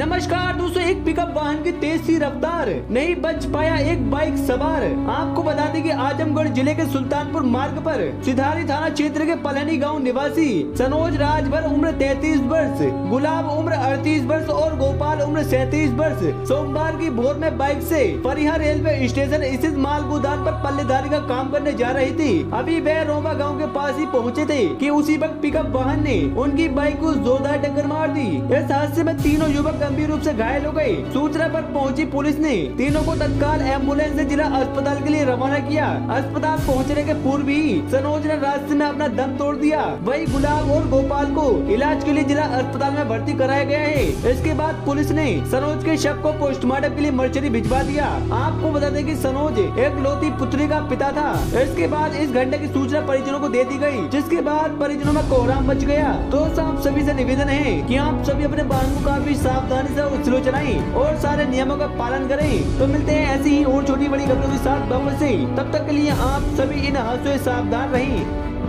नमस्कार दोस्तों, एक पिकअप वाहन की तेज सी रफ्तार। नहीं बच पाया एक बाइक सवार। आपको बता दें कि आजमगढ़ ज़िले के सुल्तानपुर मार्ग पर सिधारी थाना क्षेत्र के पलनी गाँव निवासी सनोज राजभर उम्र 33 वर्ष, गुलाब उम्र 38 वर्ष और उम्र 37 वर्ष सोमवार की भोर में बाइक से परिहार रेलवे स्टेशन स्थित माल गोदाम पर पल्लेदारी का काम करने जा रही थी। अभी वह रोमा गाँव के पास ही पहुँचे थे की उसी वक्त पिकअप वाहन ने उनकी बाइक को जोरदार टक्कर मार दी। इस हादसे में तीनों युवक गंभीर रूप ऐसी घायल हो गए। सूचना आरोप पहुँची पुलिस ने तीनों को तत्काल एंबुलेंस ऐसी जिला अस्पताल के लिए रवाना किया। अस्पताल पहुँचने के पूर्व ही सनोज ने रास्ते में अपना दम तोड़ दिया। वही गुलाब और गोपाल को इलाज के लिए जिला अस्पताल में भर्ती कराया गया है। इसके बाद पुलिस ने सनोज के शव को पोस्टमार्टम के लिए मर्चरी भिजवा दिया। आपको बता दें कि सनोज एक लोती पुत्री का पिता था। इसके बाद इस घटना की सूचना परिजनों को दे दी गई, जिसके बाद परिजनों में कोहराम मच गया। दोस्तों आप सभी से निवेदन है कि आप सभी अपने वाहन को काफ़ी सावधानी से स्लो चलाएँ और सारे नियमों का पालन करें। तो मिलते हैं ऐसी ही और छोटी बड़ी खबरों के साथ। से तब तक के लिए आप सभी इन हादसों सावधान रहें।